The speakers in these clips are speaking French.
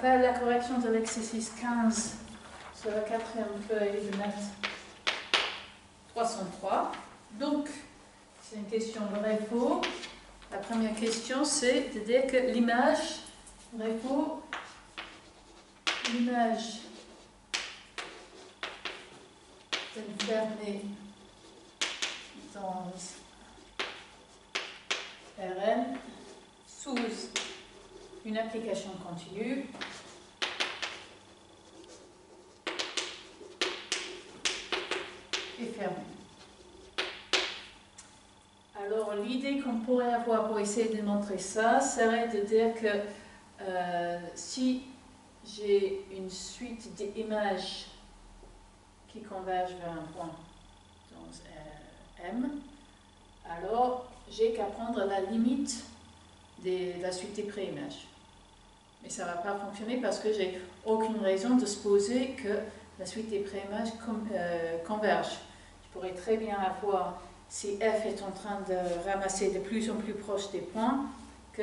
faire la correction de l'exercice 15 sur la quatrième feuille de mettre 303. Donc, c'est une question vrai-faux. La première question, c'est de dire que l'image, vrai-faux, l'image fermée dans Rn sous une application continue et fermée. Alors l'idée qu'on pourrait avoir pour essayer de montrer ça serait de dire que euh, si j'ai une suite d'images qui convergent vers un point dans euh, M, alors j'ai qu'à prendre la limite de la suite des préimages. Mais ça ne va pas fonctionner parce que j'ai aucune raison de supposer que la suite des préimages euh, converge. Je pourrais très bien avoir, si f est en train de ramasser de plus en plus proche des points, que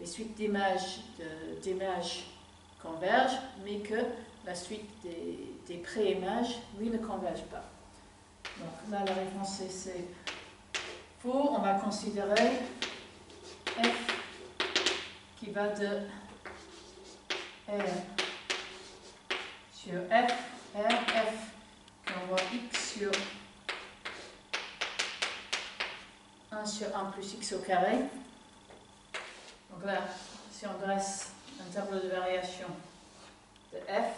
les suites d'images convergent, mais que la suite des, des préimages, lui, ne converge pas. Donc là, la réponse c'est faux. On va considérer qui va de R sur F, R, F, on voit X sur 1 sur 1 plus X au carré. Donc là, si on dresse un tableau de variation de F,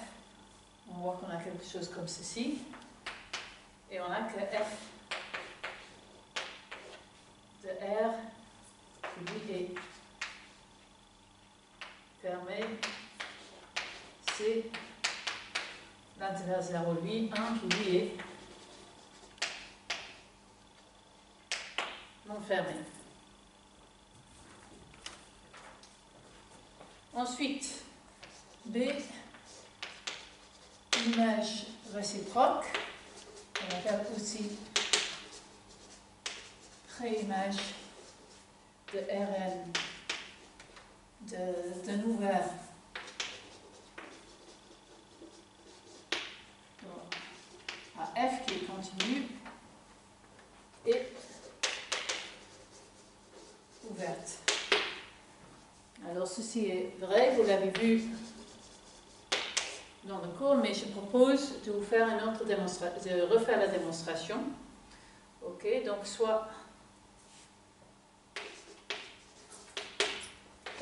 on voit qu'on a quelque chose comme ceci. Et on a que F de R lui fermé, c'est l'intervalle 0, lui, 1 qui lui est non fermé. Ensuite, B, image réciproque, on appelle aussi préimage de Rn de, d'un ouvert. à F qui est continu et ouverte. Alors ceci est vrai, vous l'avez vu dans le cours, mais je propose de vous faire une autre démonstration, de refaire la démonstration. Ok, donc soit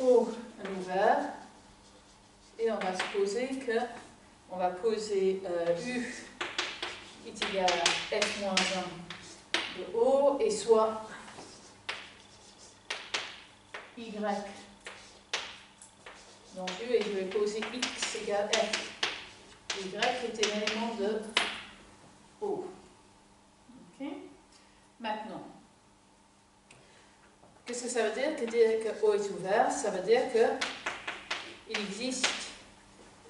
O un ouvert et on va supposer que on va poser euh, U est égal à F-1 de O et soit Y U et je vais poser X égale F. Y est un élément de O. Maintenant, Qu'est-ce que ça veut dire? Que dire que O est ouvert Ça veut dire qu'il existe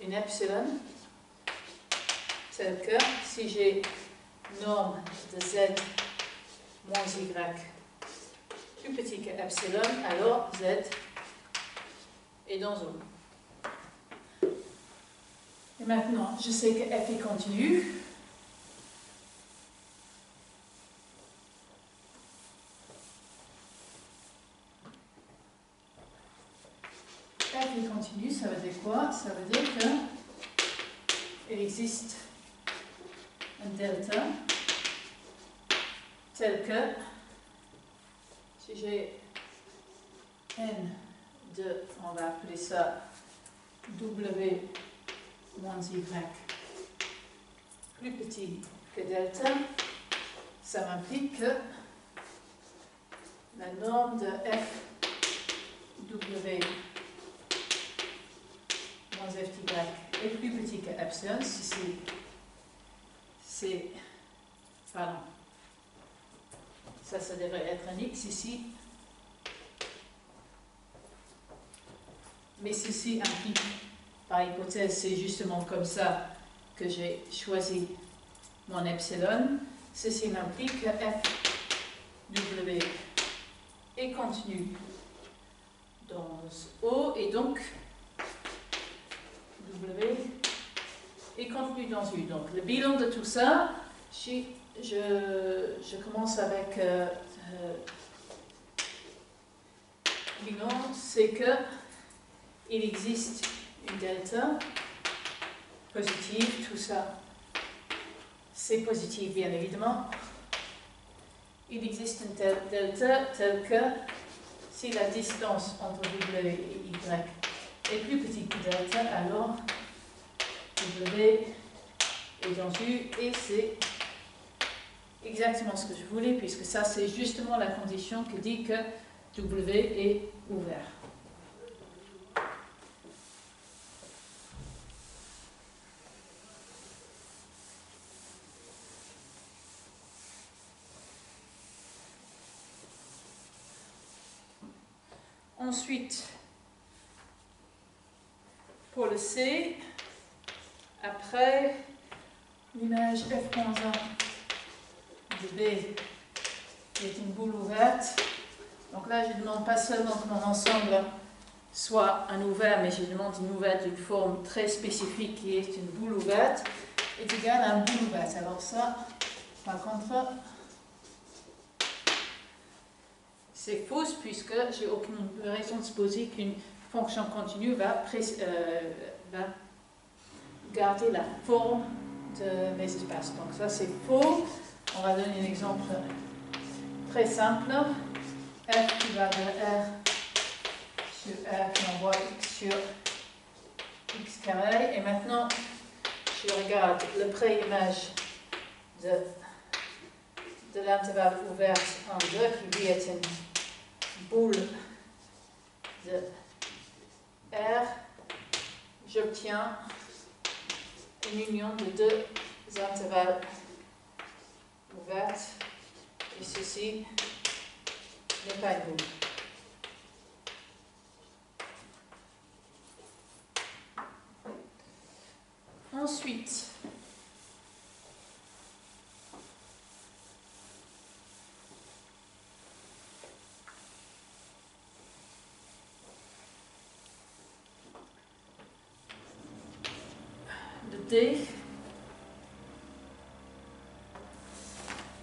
une epsilon, c'est que si j'ai norme de z moins y plus petit que epsilon, alors z est dans O. Et maintenant, je sais que f est continu, continue, ça veut dire quoi? Ça veut dire que il existe un delta tel que si j'ai n de, on va appeler ça w moins y. Plus petit que delta, ça m'implique que la norme de f moins ft est plus petit que epsilon, si c'est, pardon, ça, ça devrait être un x ici, mais ceci implique, par hypothèse, c'est justement comme ça que j'ai choisi mon epsilon, ceci m'implique que f w est contenu dans O, et donc W et contenu dans U. Donc le bilan de tout ça, je, commence avec euh, euh, bilan, c'est que il existe delta positive, tout ça c'est positif bien évidemment. Il existe une delta telle que si la distance entre W et Y est plus petite que delta, alors W est dans U et c'est exactement ce que je voulais puisque ça c'est justement la condition qui dit que W est ouvert. Ensuite, pour le C, après l'image F.1 de B est une boule ouverte, donc là je ne demande pas seulement que mon ensemble soit un ouvert, mais je demande une ouverte d'une forme très spécifique qui est une boule ouverte, est égal à une boule ouverte. Alors ça, par contre, c'est fausse puisque j'ai aucune raison de supposer qu'une fonction continue va, euh, va, garder la forme de mes espaces. Donc ça c'est faux. On va donner un exemple très simple. f qui va de r sur r qui envoie x sur x carré. Et maintenant, je regarde le pré-image de, de l'intervalle ouvert en 2 qui lui est une boule de R, j'obtiens une union de deux intervalles ouverts et ceci n'est pas une boule.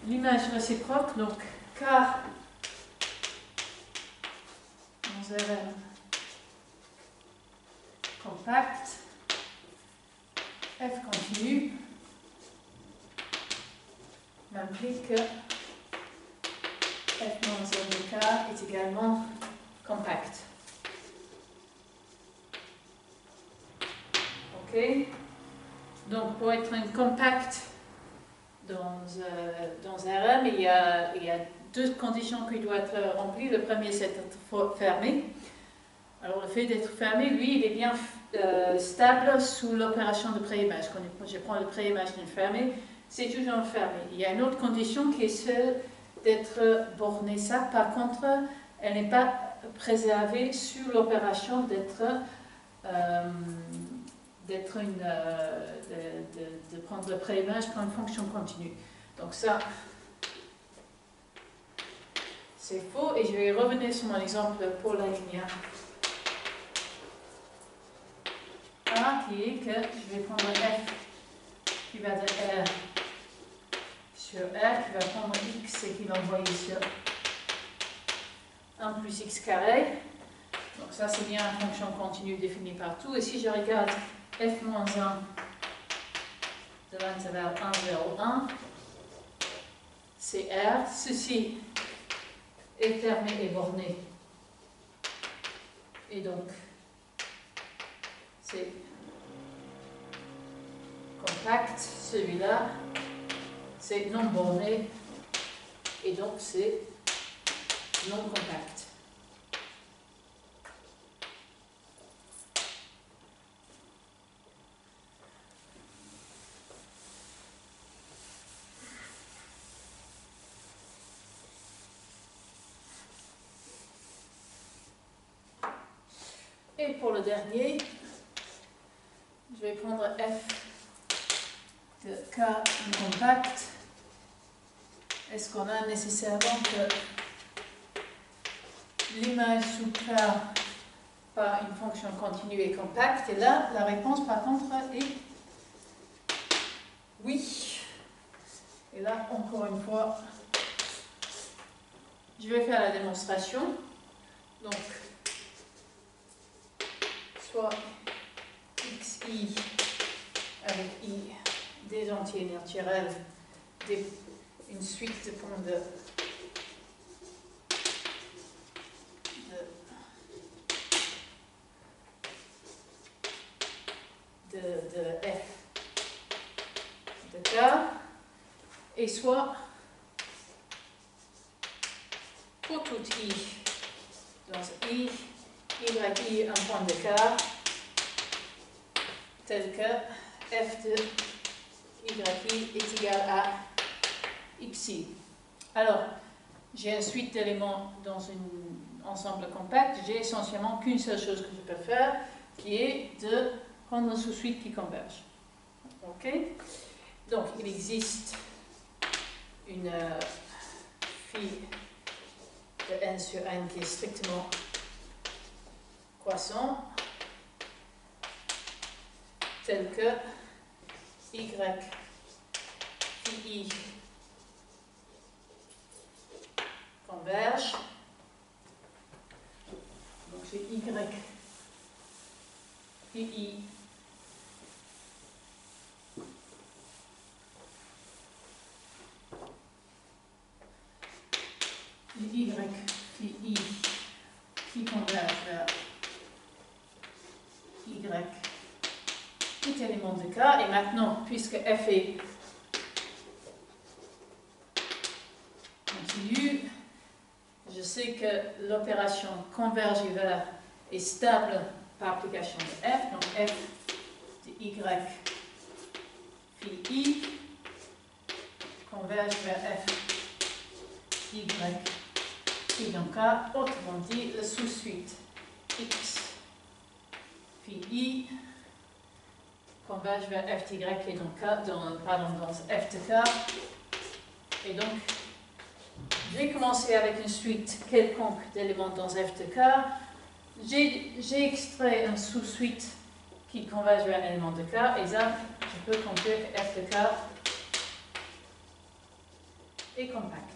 L'image réciproque, donc K dans Rn compact, F continu, m'implique que F moins de K est également compact. Ok donc, pour être un compact dans, euh, dans un RAM, il y, a, il y a deux conditions qui doivent être remplies. Le premier, c'est d'être fermé. Alors, le fait d'être fermé, lui, il est bien euh, stable sous l'opération de préimage. Quand je prends le préimage d'une fermée, c'est toujours fermé. Il y a une autre condition qui est celle d'être borné. Ça, par contre, elle n'est pas préservée sous l'opération d'être euh, d'être une, euh, de, de, prendre le préimage pour une fonction continue. Donc ça, c'est faux. Et je vais revenir sur mon exemple pour la ligne A, qui est que je vais prendre f qui va de R sur R, qui va prendre x et qui va envoyer sur 1 plus x carré. Donc ça, c'est bien une fonction continue définie partout. Et si je regarde f-1 de l'intervalle 1, 0, 1, c'est R. Ceci est fermé et borné. Et donc, c'est compact. Celui-là, c'est non borné. Et donc, c'est non compact. Et pour le dernier, je vais prendre f de k compact. Est-ce qu'on a nécessairement que l'image sous k par une fonction continue et compacte? Et là, la réponse, par contre, est oui. Et là, encore une fois, je vais faire la démonstration. Donc, soit xi avec i des entiers naturels, une suite de points de de, f de k, et soit pour tout i, dans i, y, un point de k, tel que f de y est égal à xi. Alors, j'ai une suite d'éléments dans un ensemble compact, j'ai essentiellement qu'une seule chose que je peux faire, qui est de prendre une sous-suite qui converge. Ok Donc, il existe une euh, phi de n sur n qui est strictement croissant, tel que y converge. Donc, y qui converge vers y tout élément de k. Et maintenant, puisque f est continu, je sais que l'opération converge vers est stable par application de f. Donc f de y phi i converge vers f y et donc a, autrement dit, la sous-suite x phi i converge vers f de y et donc k, dans, pardon, dans f de k. Et donc, j'ai commencé avec une suite quelconque d'éléments dans f de k. J'ai extrait un sous-suite qui converge vers un élément de k, et ça, je peux conclure que f de k est compact.